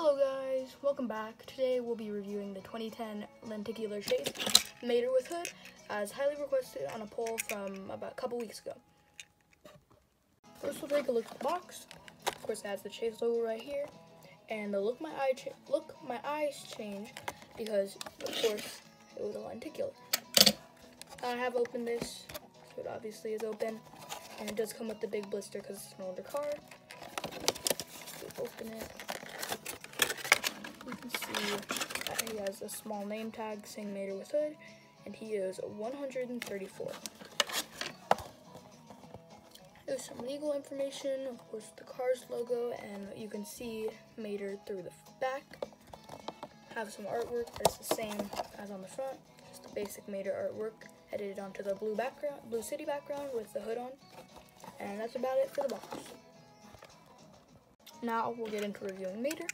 Hello guys, welcome back. Today we'll be reviewing the 2010 lenticular chase Mater with hood as highly requested on a poll from about a couple weeks ago. First we'll take a look at the box. Of course it has the chase logo right here and the look my eye look my eyes change because of course it was a lenticular. I have opened this, so it obviously is open and it does come with the big blister because it's an older car. Open it you can see that he has a small name tag saying Mater with Hood, and he is 134. There's some legal information, of course the car's logo, and you can see Mater through the back. Have some artwork that's the same as on the front, just the basic Mater artwork edited onto the blue background, blue city background with the hood on. And that's about it for the box. Now we'll get into reviewing Mater.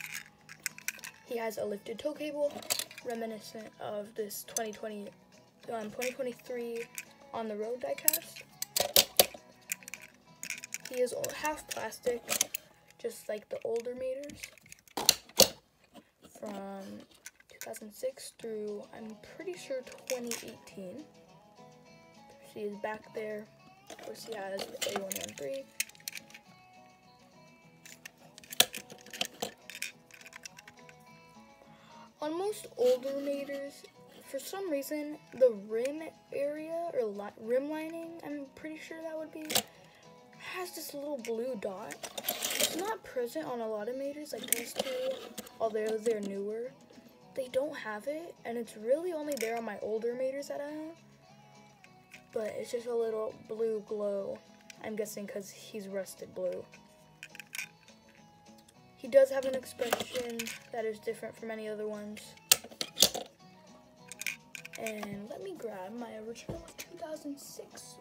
He has a lifted tow cable, reminiscent of this 2020, um, 2023 on the road diecast. He is all half plastic, just like the older Maters from 2006 through, I'm pretty sure 2018. See is back there. Of course, he has the A113 On most older Maters, for some reason, the rim area, or li rim lining, I'm pretty sure that would be, has this little blue dot. It's not present on a lot of Maters, like these two, although they're newer. They don't have it, and it's really only there on my older Maters that I have. But it's just a little blue glow. I'm guessing because he's rusted blue. He does have an expression that is different from any other ones. And let me grab my original 2006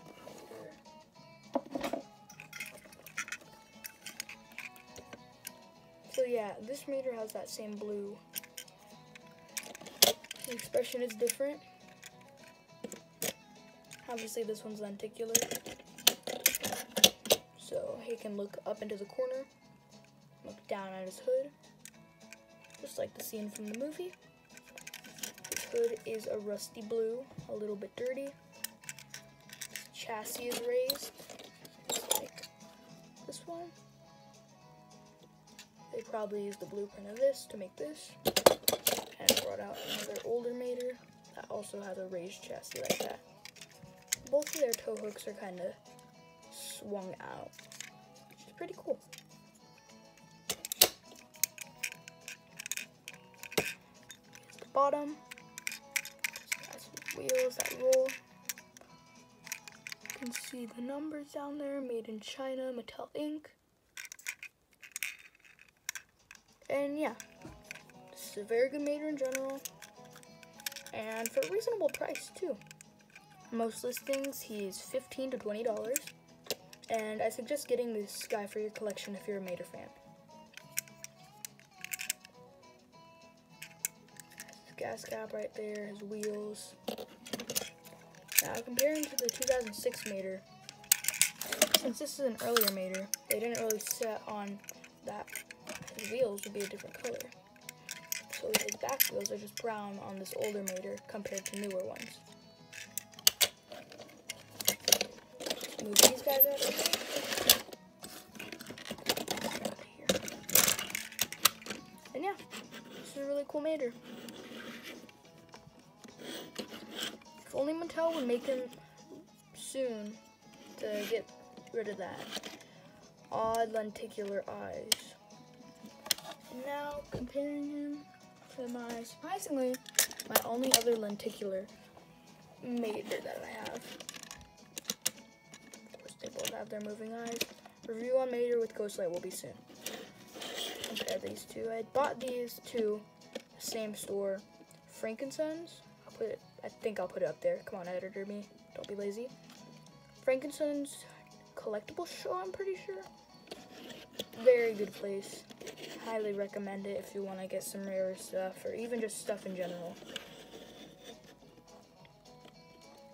So yeah, this Mater has that same blue. The expression is different. Obviously this one's lenticular. So he can look up into the corner down at his hood, just like the scene from the movie. His hood is a rusty blue, a little bit dirty. His chassis is raised, like this one. They probably used the blueprint of this to make this, and brought out another older mater that also has a raised chassis like that. Both of their tow hooks are kind of swung out, which is pretty cool. Bottom. wheels that roll. You can see the numbers down there, made in China, Mattel Inc. And yeah, this is a very good mater in general. And for a reasonable price too. Most listings, he's 15 to $20. And I suggest getting this guy for your collection if you're a Mater fan. Gas cap right there, his wheels. Now, comparing to the 2006 Mater, since this is an earlier Mater, they didn't really set on that his wheels would be a different color. So his back wheels are just brown on this older Mater compared to newer ones. Move these guys out. And yeah, this is a really cool Mater. If only Mattel would make him soon to get rid of that odd lenticular eyes. Now comparing him to my, surprisingly, my only other lenticular Mater that I have. Of course, they both have their moving eyes. Review on Mater with Ghostlight will be soon. Compare these two. I bought these the same store, Frankensons. Put it I think I'll put it up there. Come on, editor me. Don't be lazy. Frankenstein's collectible show, I'm pretty sure. Very good place. Highly recommend it if you want to get some rare stuff or even just stuff in general.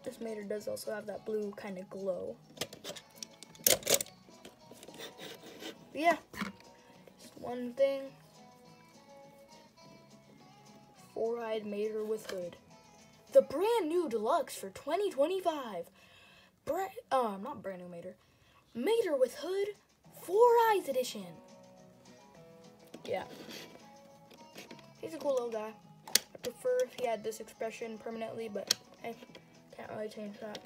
This mater does also have that blue kind of glow. But yeah, just one thing. four-eyed mater with hood. The brand new deluxe for 2025. Bra- uh, not brand new mater. Mater with hood, four eyes edition. Yeah. He's a cool little guy. I prefer if he had this expression permanently, but I can't really change that.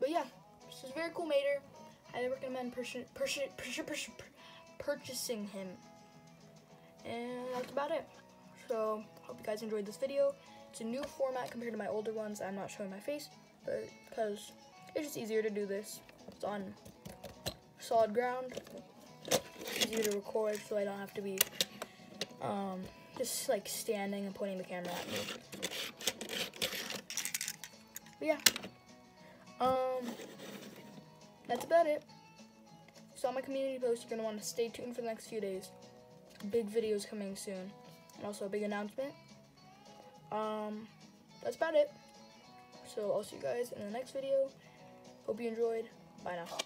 But yeah, this is very cool mater. I recommend purchasing him. And that's about it. So, hope you guys enjoyed this video. It's a new format compared to my older ones. I'm not showing my face, but because it's just easier to do this. It's on solid ground. Easier to record so I don't have to be um, just like standing and pointing the camera at me. But yeah. Um, that's about it. So on my community post, you're going to want to stay tuned for the next few days. Big videos coming soon. And also a big announcement. Um, that's about it. So I'll see you guys in the next video. Hope you enjoyed. Bye now.